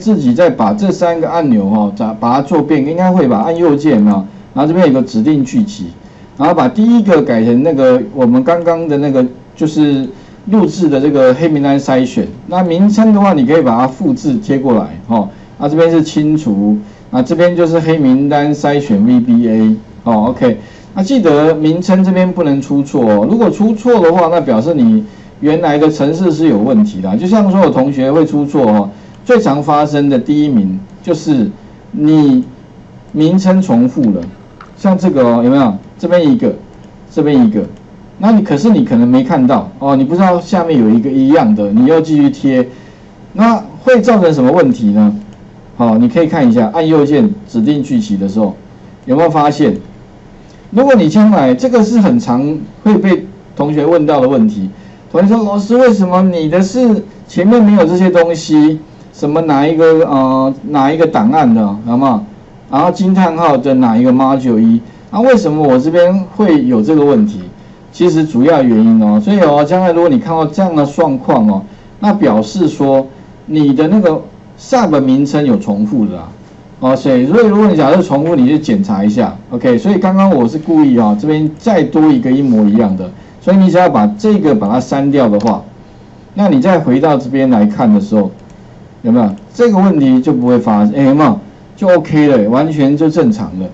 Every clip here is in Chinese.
自己再把这三个按钮哈，把把它做变，应该会吧？按右键啊，然后这边有个指定剧集，然后把第一个改成那个我们刚刚的那个就是录制的这个黑名单筛选。那名称的话，你可以把它复制贴过来哈。那这边是清除，那这边就是黑名单筛选 VBA 哦，OK。那记得名称这边不能出错哦，如果出错的话，那表示你原来的程式是有问题的。就像说有同学会出错哦。最常发生的第一名就是你名称重复了，像这个哦，有没有？这边一个，这边一个，那你可是你可能没看到哦，你不知道下面有一个一样的，你要继续贴，那会造成什么问题呢？好，你可以看一下，按右键指定句集的时候，有没有发现？如果你将来这个是很常会被同学问到的问题，同学说老师为什么你的是前面没有这些东西？什么哪一个呃哪一个档案的，好吗？然后惊叹号的哪一个 module 一？那为什么我这边会有这个问题？其实主要原因哦，所以哦，将来如果你看到这样的状况哦，那表示说你的那个 sub 名称有重复的啊，哦，所以所以如果你假设重复，你就检查一下，OK？所以刚刚我是故意啊，这边再多一个一模一样的，所以你只要把这个把它删掉的话，那你再回到这边来看的时候。有没有这个问题就不会发生？哎，嘛就 OK 了，完全就正常了，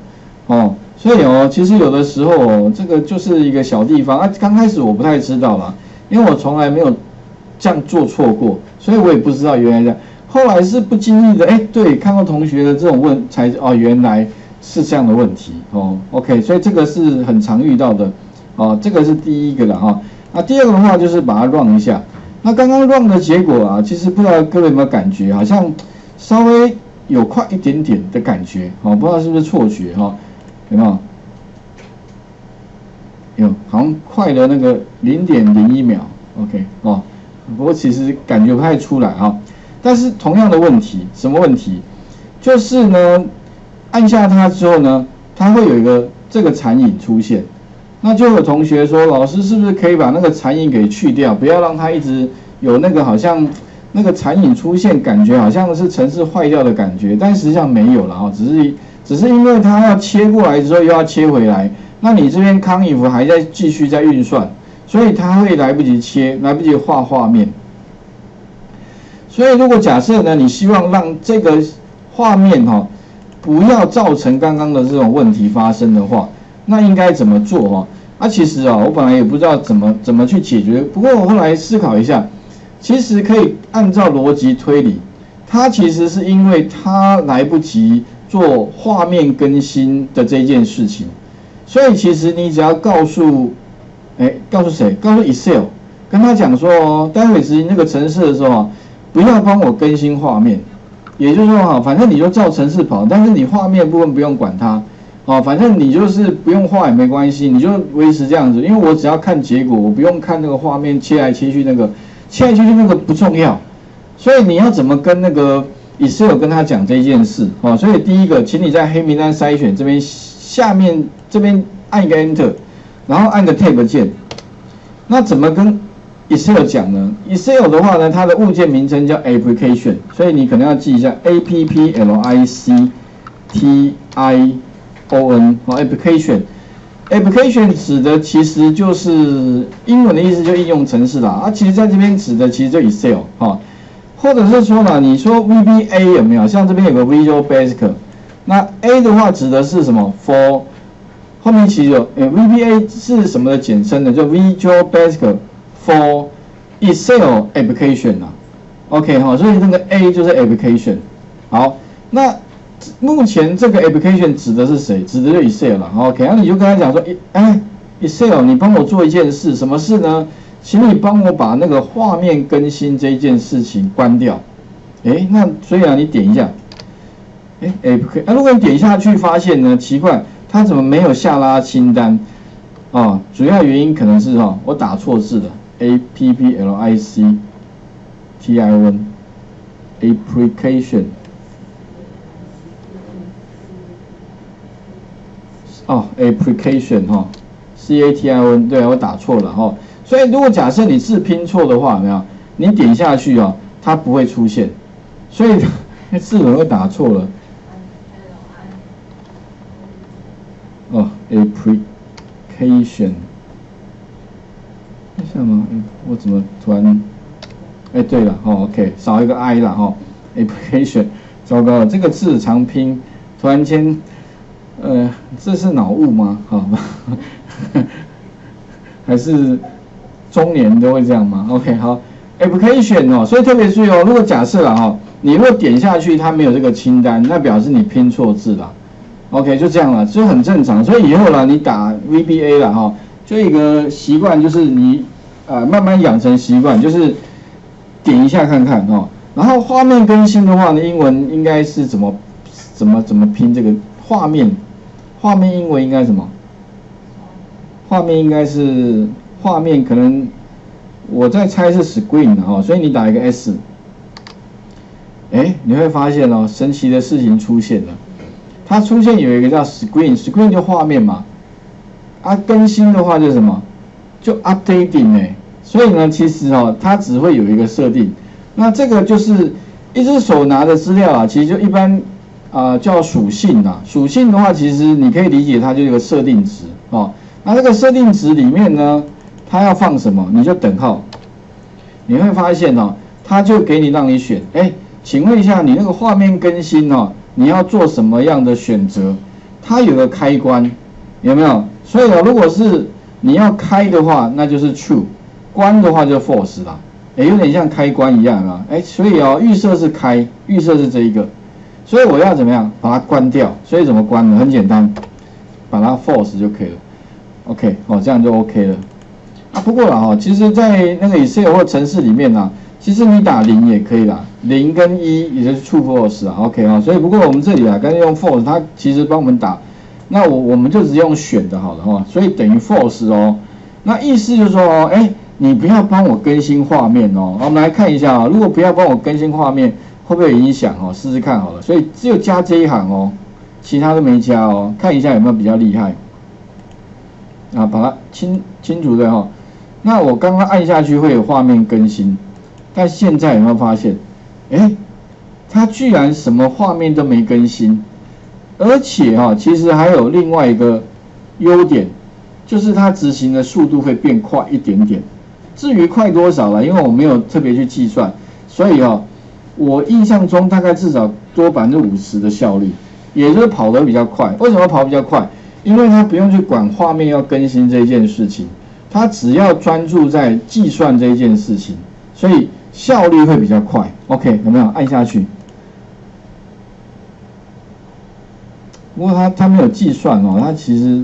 哦。所以哦，其实有的时候哦，这个就是一个小地方啊。刚开始我不太知道啦，因为我从来没有这样做错过，所以我也不知道原来这样。后来是不经意的，哎，对，看到同学的这种问才哦，原来是这样的问题哦。OK，所以这个是很常遇到的，哦，这个是第一个了哈。那第二个的话就是把它 run 一下。那刚刚 run 的结果啊，其实不知道各位有没有感觉，好像稍微有快一点点的感觉，哦，不知道是不是错觉哈，有没有？有，好像快了那个零点零一秒，OK 哦，不过其实感觉不太出来哈。但是同样的问题，什么问题？就是呢，按下它之后呢，它会有一个这个残影出现。那就有同学说，老师是不是可以把那个残影给去掉，不要让它一直有那个好像那个残影出现，感觉好像是城市坏掉的感觉，但实际上没有了哈，只是只是因为它要切过来之后又要切回来，那你这边康衣服还在继续在运算，所以它会来不及切，来不及画画面。所以如果假设呢，你希望让这个画面哈不要造成刚刚的这种问题发生的话，那应该怎么做哈？啊，其实啊，我本来也不知道怎么怎么去解决。不过我后来思考一下，其实可以按照逻辑推理，它其实是因为它来不及做画面更新的这件事情，所以其实你只要告诉，哎，告诉谁？告诉 Excel，跟他讲说哦，待会执行那个程式的时候啊，不要帮我更新画面，也就是说哈，反正你就照程式跑，但是你画面部分不用管它。哦，反正你就是不用画也没关系，你就维持这样子，因为我只要看结果，我不用看那个画面切来切去那个，切来切去那个不重要，所以你要怎么跟那个 Excel 跟他讲这件事？哦，所以第一个，请你在黑名单筛选这边下面这边按一个 Enter，然后按个 Tab 键。那怎么跟 Excel 讲呢？Excel 的话呢，它的物件名称叫 Application，所以你可能要记一下 A P P L I C T I。O N 哦，application，application 指的其实就是英文的意思，就应用程式啦。啊，其实在这边指的其实就 Excel 哈，或者是说呢，你说 VBA 有没有？像这边有个 Visual Basic，那 A 的话指的是什么？For 后面其实有，呃，VBA 是什么的简称呢？就 Visual Basic for Excel Application 啊。OK 哈，所以那个 A 就是 application。好，那。目前这个 application 指的是谁？指的是 Excel 了。OK，那你就跟他讲说，哎，Excel，你帮我做一件事，什么事呢？请你帮我把那个画面更新这件事情关掉。哎，那所以啊，你点一下，哎，app，那如果你点下去发现呢，奇怪，它怎么没有下拉清单？啊，主要原因可能是哈，我打错字了，A P P L I C T I N，application。哦，application 哈，C A T I N，对我打错了哈，所以如果假设你字拼错的话，没有，你点下去啊，它不会出现，所以那字怎么会打错了？哦，application，为什么？我怎么突然？哎，对了，哦，OK，少一个 i 了，哦，application，糟糕了，这个字常拼，突然间，呃，这是脑雾吗？好吧，还是中年都会这样吗？OK，好，application 哦，所以特别注意哦，如果假设了哈，你如果点下去它没有这个清单，那表示你拼错字了。OK，就这样了，这很正常。所以以后呢，你打 VBA 了哈，就一个习惯，就是你呃慢慢养成习惯，就是点一下看看哦。然后画面更新的话呢，英文应该是怎么怎么怎么拼这个画面？画面英文应该什么？画面应该是画面，可能我在猜是 screen 哈，所以你打一个 S，哎，你会发现哦，神奇的事情出现了。它出现有一个叫 screen，screen 就画面嘛，啊更新的话就什么，就 updating 哎，所以呢其实哦它只会有一个设定，那这个就是一只手拿的资料啊，其实就一般啊叫属性啊，属性的话其实你可以理解它就是个设定值哦，那这个设定值里面呢，它要放什么你就等号，你会发现哦，它就给你让你选，哎，请问一下你那个画面更新哦。你要做什么样的选择？它有个开关，有没有？所以哦，如果是你要开的话，那就是 true；关的话就 false 啦。哎，有点像开关一样啊。哎，所以哦，预设是开，预设是这一个。所以我要怎么样把它关掉？所以怎么关呢？很简单，把它 force 就可以了。OK，哦，这样就 OK 了。啊，不过了哈，其实，在那个 Excel 或程式里面呢。其实你打零也可以啦，零跟一也就是 true false 啊，OK 啊，所以不过我们这里啊，刚才用 force，它其实帮我们打，那我我们就直接用选的好了哈，所以等于 force 哦，那意思就是说哦，哎，你不要帮我更新画面哦，我们来看一下啊，如果不要帮我更新画面，会不会有影响哦？试试看好了，所以只有加这一行哦，其他都没加哦，看一下有没有比较厉害，啊，把它清清楚的哈，那我刚刚按下去会有画面更新。但现在有没有发现？哎，它居然什么画面都没更新，而且哈，其实还有另外一个优点，就是它执行的速度会变快一点点。至于快多少了，因为我没有特别去计算，所以哈，我印象中大概至少多百分之五十的效率，也就是跑得比较快。为什么跑比较快？因为它不用去管画面要更新这件事情，它只要专注在计算这件事情，所以。效率会比较快，OK，有没有按下去？不过它它没有计算哦，它其实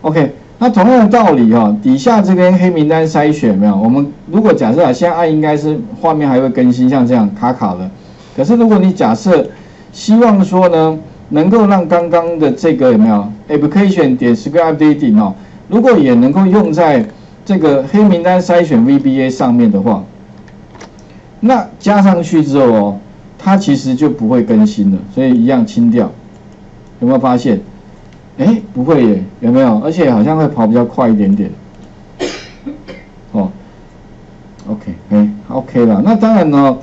OK。那同样的道理哦，底下这边黑名单筛选没有？我们如果假设啊，现在按应该是画面还会更新，像这样卡卡的。可是如果你假设希望说呢，能够让刚刚的这个有没有 Application 点 Screen Updating 哦，如果也能够用在这个黑名单筛选 VBA 上面的话。那加上去之后哦，它其实就不会更新了，所以一样清掉。有没有发现？哎，不会耶，有没有？而且好像会跑比较快一点点。哦，OK，哎，OK 了。那当然呢，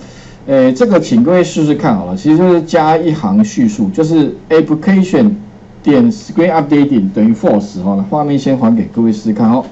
诶，这个请各位试试看好了，其实就是加一行叙述，就是 application 点 screen updating 等于 false 哈，画面先还给各位试试看哦。